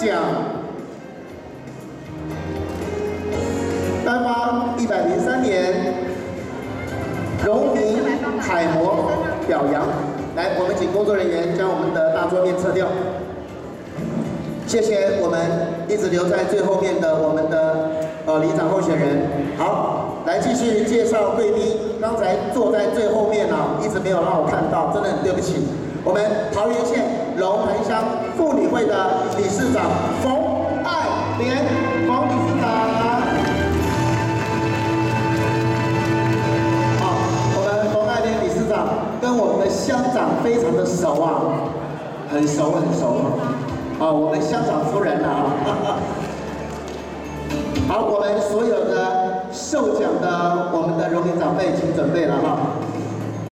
奖。颁发一百零三年荣民楷模表扬。来，我们请工作人员将我们的大桌面撤掉。谢谢我们一直留在最后面的我们的呃里长候选人。好，来继续介绍贵宾。刚才坐在最后面啊，一直没有让我看到，真的很对不起。我们桃园县的理事长冯爱莲，冯理事长。好，我们冯爱莲理事长跟我们的乡长非常的熟啊，很熟很熟。啊，我们乡长夫人啊，好，我们所有的受奖的我们的荣誉长辈，请准备了哈。